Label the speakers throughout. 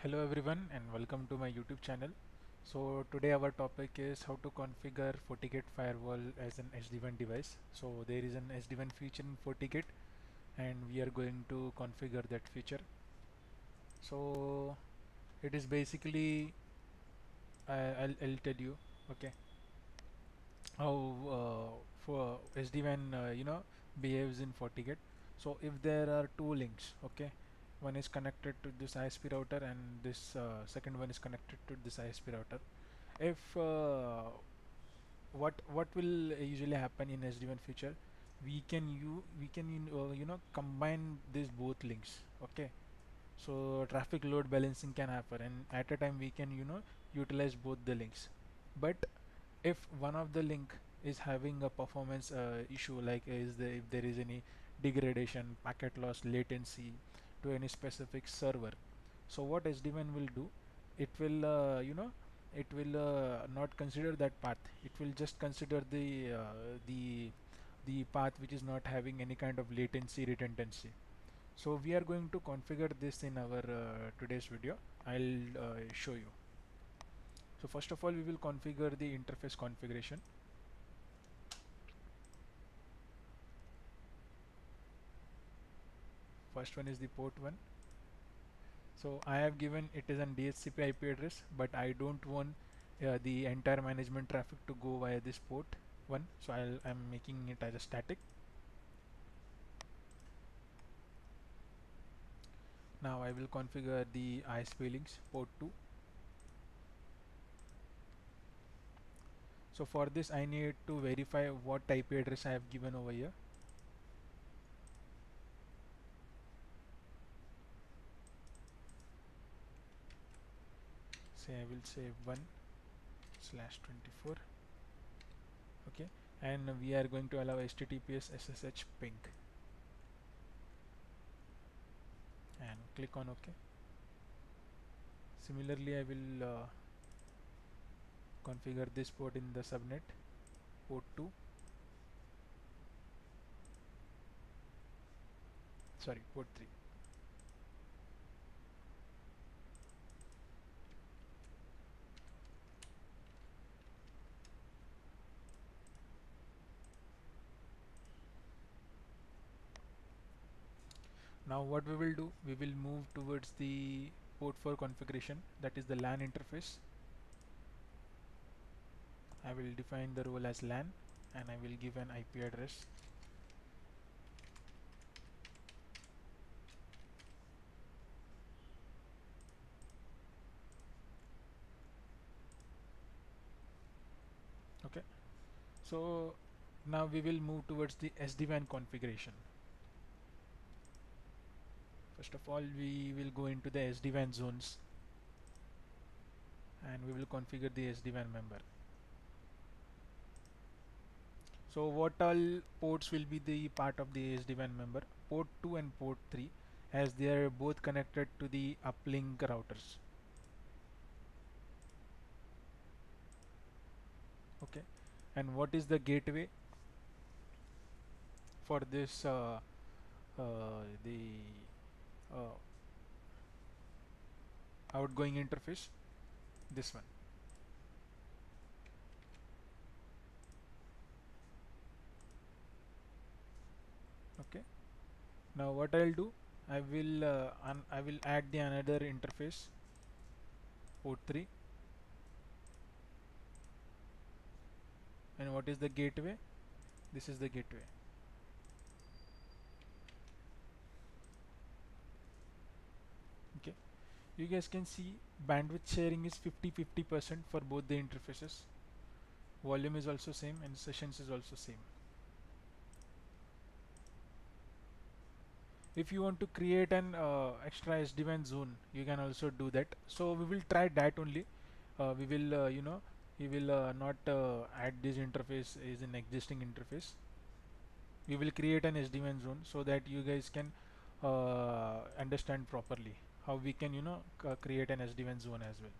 Speaker 1: Hello everyone and welcome to my YouTube channel. So today our topic is how to configure FortiGate firewall as an SD-WAN device. So there is an SD-WAN feature in FortiGate and we are going to configure that feature. So it is basically uh, I'll, I'll tell you okay how uh, for SD-WAN uh, you know behaves in FortiGate. So if there are two links okay one is connected to this ISP router and this uh, second one is connected to this ISP router. If uh, what what will usually happen in SD-WAN feature we can you we can uh, you know combine these both links okay? So traffic load balancing can happen and at a time we can you know utilize both the links. But if one of the link is having a performance uh, issue like is the if there is any degradation packet loss latency to any specific server. So what SD-WAN will do it will uh, you know it will uh, not consider that path. It will just consider the uh, the the path which is not having any kind of latency redundancy. So we are going to configure this in our uh, today's video. I'll uh, show you. So first of all we will configure the interface configuration first one is the port one. So I have given it is an DHCP IP address but I don't want uh, the entire management traffic to go via this port one. So I'll, I'm making it as a static. Now I will configure the ISP links port 2 so for this I need to verify what IP address I have given over here say I will say 1 slash 24 okay? And we are going to allow HTTPS SSH ping. And click on OK similarly I will uh, configure this port in the subnet port 2 sorry port 3 now what we will do we will move towards the port 4 configuration. That is the LAN interface. I will define the role as LAN and I will give an IP address. Okay. So now we will move towards the SD-WAN configuration First of all, we will go into the SD-WAN zones and we will configure the SD-WAN member. So what all ports will be the part of the SD-WAN member? Port 2 and port 3 as they are both connected to the uplink routers. Okay, and what is the gateway for this uh, uh, the uh, outgoing interface this one. Okay. Now what I'll do I will uh, I will add the another interface port 3 and what is the gateway? This is the gateway you guys can see bandwidth sharing is 50 50 percent for both the interfaces. Volume is also same and sessions is also same. If you want to create an uh, extra SD-WAN zone you can also do that. So we will try that only. Uh, we will uh, you know we will uh, not uh, add this interface as an existing interface. We will create an SD-WAN zone so that you guys can uh, understand properly how we can you know create an SD WAN zone as well.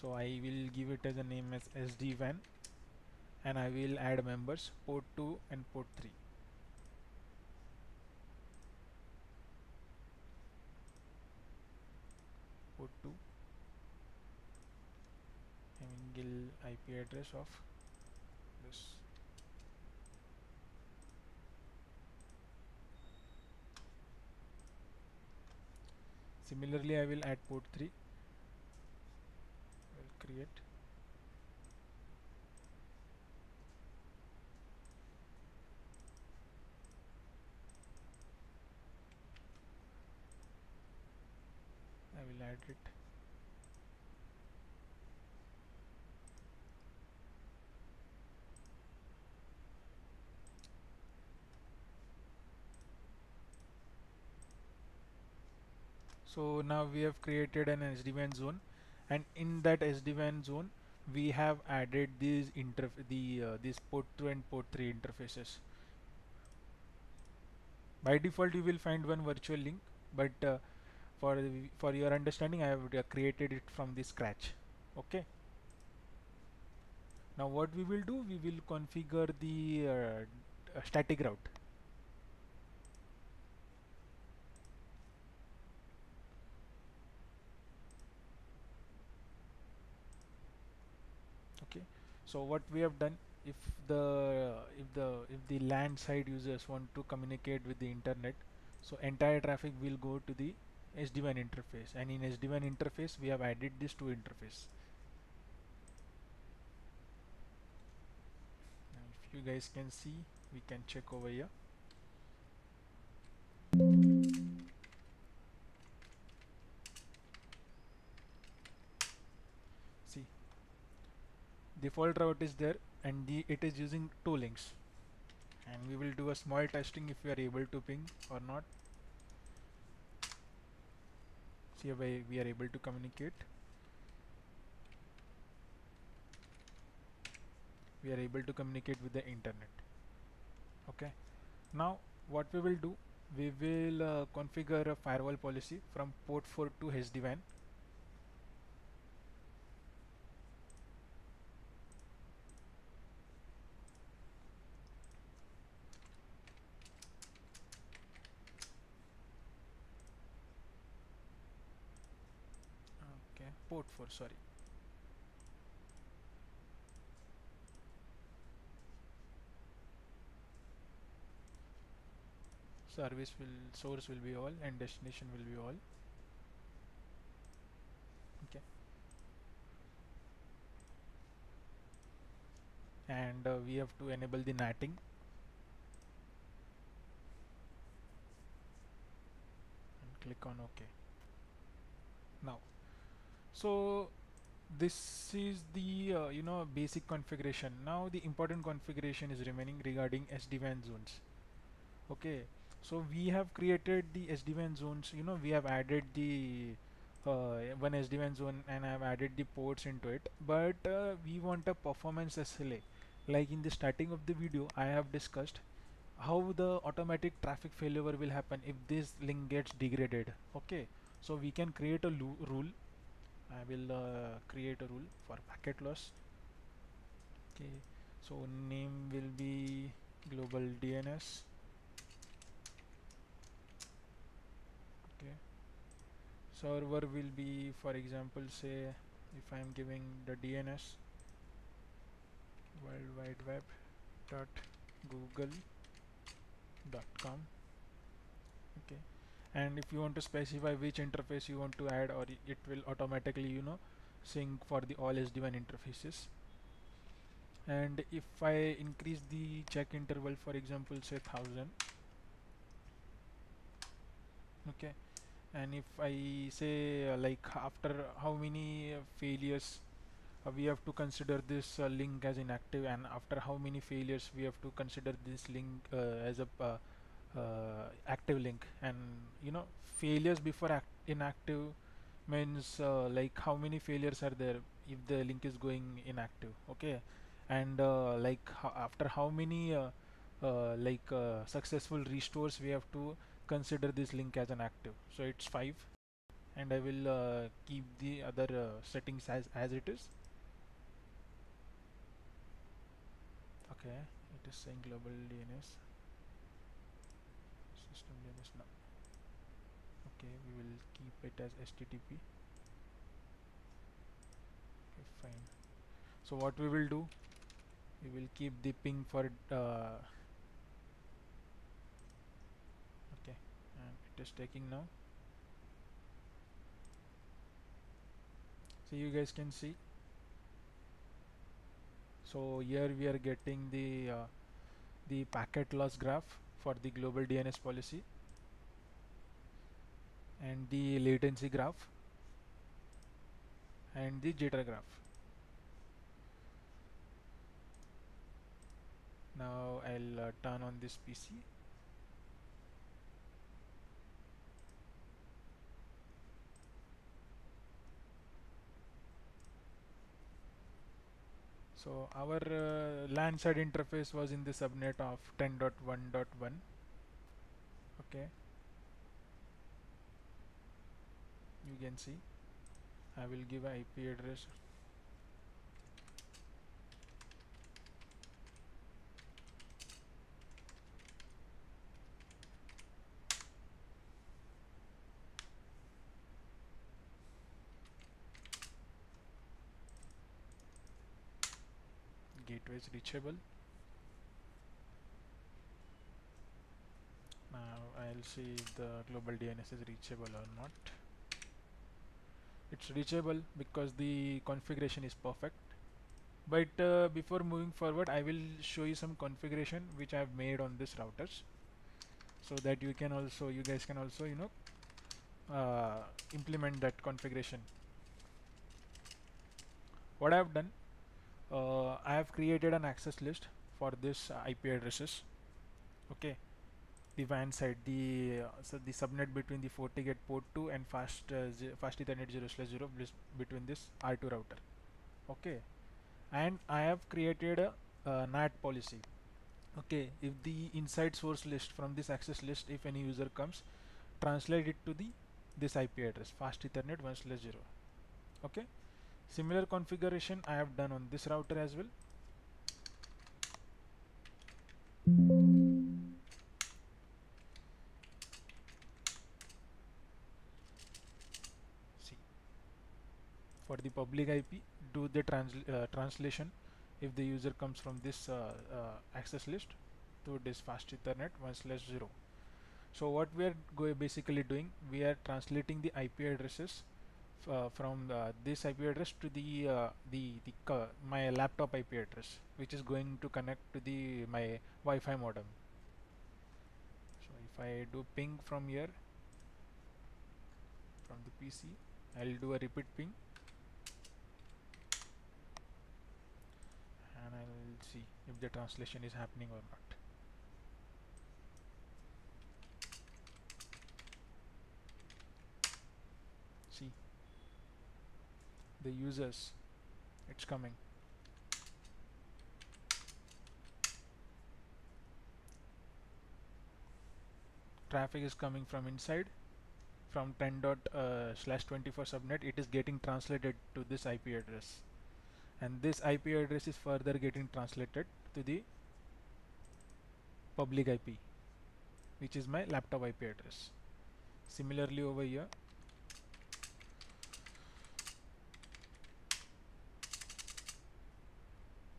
Speaker 1: So I will give it as a name as SD WAN, and I will add members port 2 and port 3 port 2 I mean IP address of similarly I will add port 3 will create. I will add it so now we have created an SD-WAN zone and in that SD-WAN zone we have added these interf the uh, these port 2 and port 3 interfaces. By default you will find one virtual link but uh, for for your understanding I have uh, created it from the scratch. Okay? Now what we will do we will configure the uh, static route okay so what we have done if the if the if the LAN side users want to communicate with the internet so entire traffic will go to the SD-WAN interface. And in SD-WAN interface we have added these two interface. If you guys can see we can check over here default route is there and the, it is using two links. And we will do a small testing if we are able to ping or not. See how we are able to communicate. We are able to communicate with the internet. Okay. Now what we will do we will uh, configure a firewall policy from port 4 to SD-WAN port 4 sorry. Service will source will be all and destination will be all. Okay. And uh, we have to enable the NATing and click on OK now so this is the uh, you know basic configuration. Now the important configuration is remaining regarding SD-WAN zones. Okay. So we have created the SD-WAN zones. You know we have added the uh, one SD-WAN zone and I have added the ports into it. But uh, we want a performance SLA like in the starting of the video I have discussed how the automatic traffic failure will happen if this link gets degraded. Okay. So we can create a rule I will uh, create a rule for packet loss. Okay so name will be global DNS okay server will be for example say if I am giving the DNS world wide web dot google dot com and if you want to specify which interface you want to add or it will automatically you know sync for the all SD-WAN interfaces. And if I increase the check interval for example say 1000 okay. And if I say uh, like after how many uh, failures uh, we have to consider this uh, link as inactive and after how many failures we have to consider this link uh, as a uh, active link. And you know failures before act inactive means uh, like how many failures are there if the link is going inactive okay? And uh, like after how many uh, uh, like uh, successful restores we have to consider this link as an active. So it's 5 and I will keep the other settings as as it is. Okay. It is saying global DNS system DNS now okay we will keep it as HTTP okay fine. So what we will do? We will keep the ping for uh, okay and it is taking now. So you guys can see. So here we are getting the uh, the packet loss graph for the global DNS policy and the latency graph and the jitter graph. Now I'll uh, turn on this PC so our uh, LAN side interface was in the subnet of 10.1.1 okay. You can see. I will give IP address gateway is reachable. Now I'll see if the global DNS is reachable or not. It's reachable because the configuration is perfect. But uh, before moving forward I will show you some configuration which I have made on this routers. So that you can also you guys can also you know uh, implement that configuration. What I have done uh, I have created an access list for this uh, IP addresses. Okay. The WAN side the uh, so the subnet between the FortiGate port 2 and fast uh, fast ethernet 0 slash 0 between this R2 router. Okay. And I have created a, a NAT policy. Okay. If the inside source list from this access list if any user comes translate it to the this IP address fast ethernet 1 slash 0 okay Similar configuration I have done on this router as well. See, for the public IP, do the transl uh, translation if the user comes from this uh, uh, access list to this fast ethernet 1 slash 0 so what we are going basically doing we are translating the IP addresses uh, from uh, this IP address to the uh, the, the my laptop IP address which is going to connect to the my Wi-Fi modem. So if I do ping from here from the PC I'll do a repeat ping. And I'll see if the translation is happening or not see the users it's coming. Traffic is coming from inside from 10 dot uh, slash 24 subnet. It is getting translated to this IP address. And this IP address is further getting translated to the public IP which is my laptop IP address. Similarly over here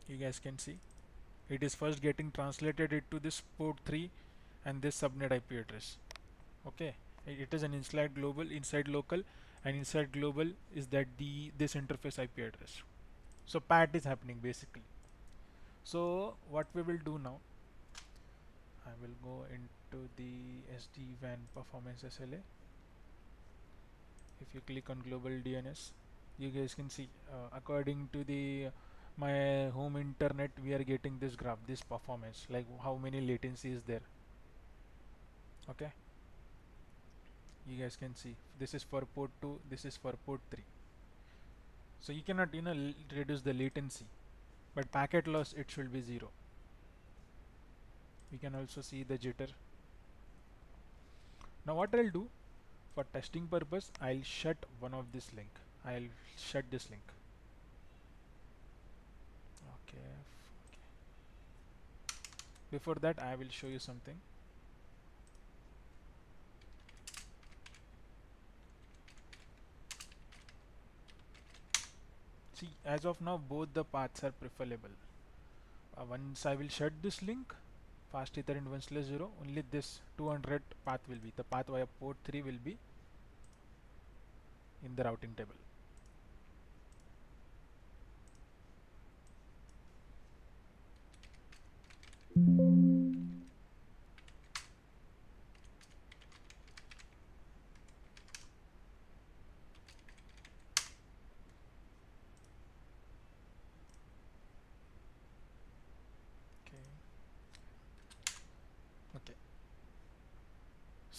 Speaker 1: you guys can see. It is first getting translated into this port 3 and this subnet IP address. Okay? It is an inside global inside local and inside global is that the this interface IP address. So PAT is happening basically. So what we will do now I will go into the SD-WAN performance SLA if you click on global DNS you guys can see uh, according to the my home internet we are getting this graph this performance like how many latency is there. Okay? You guys can see. This is for port 2 this is for port 3 so you cannot you know reduce the latency but packet loss it should be zero. We can also see the jitter. Now what I'll do for testing purpose I'll shut one of this link. I'll shut this link before that I will show you something. See as of now both the paths are preferable. Uh, once I will shut this link fast ethernet 1 slash 0 only this 200 path will be. The path via port 3 will be in the routing table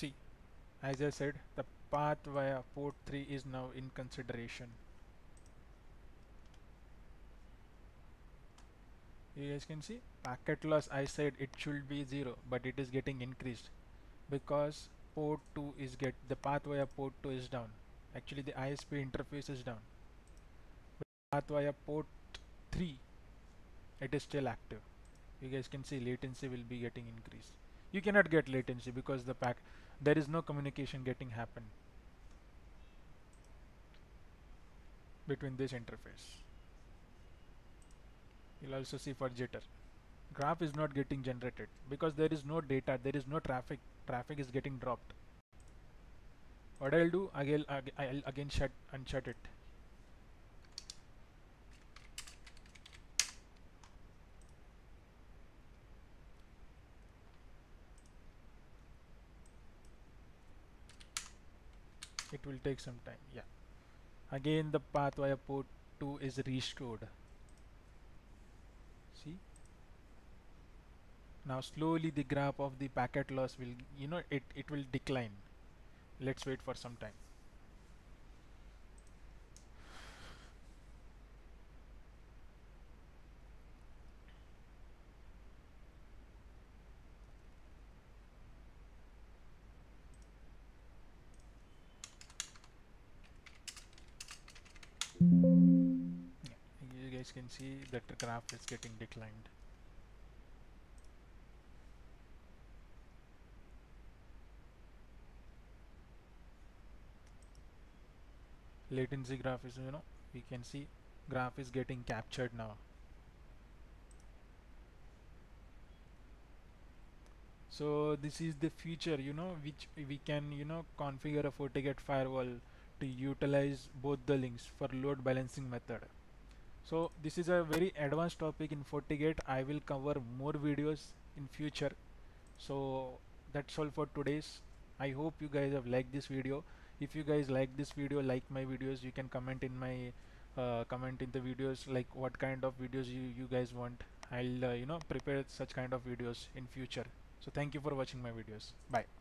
Speaker 1: see as I said the path via port 3 is now in consideration. You guys can see packet loss I said it should be 0 but it is getting increased because port 2 is get the path via port 2 is down. Actually the ISP interface is down. But path via port 3 it is still active. You guys can see latency will be getting increased. You cannot get latency because the pack there is no communication getting happen between this interface. You'll also see for jitter. Graph is not getting generated because there is no data there is no traffic traffic is getting dropped. What I'll do I'll, I'll again shut unshut it it will take some time yeah. Again the path via port 2 is restored. See? Now slowly the graph of the packet loss will you know it it will decline. Let's wait for some time you guys can see that the graph is getting declined. Latency graph is you know we can see graph is getting captured now. So this is the feature you know which we can you know configure a FortiGate firewall to utilize both the links for load balancing method so this is a very advanced topic in FortiGate. I will cover more videos in future. So that's all for today's. I hope you guys have liked this video. If you guys like this video like my videos you can comment in my uh, comment in the videos like what kind of videos you you guys want. I'll uh, you know prepare such kind of videos in future. So thank you for watching my videos. Bye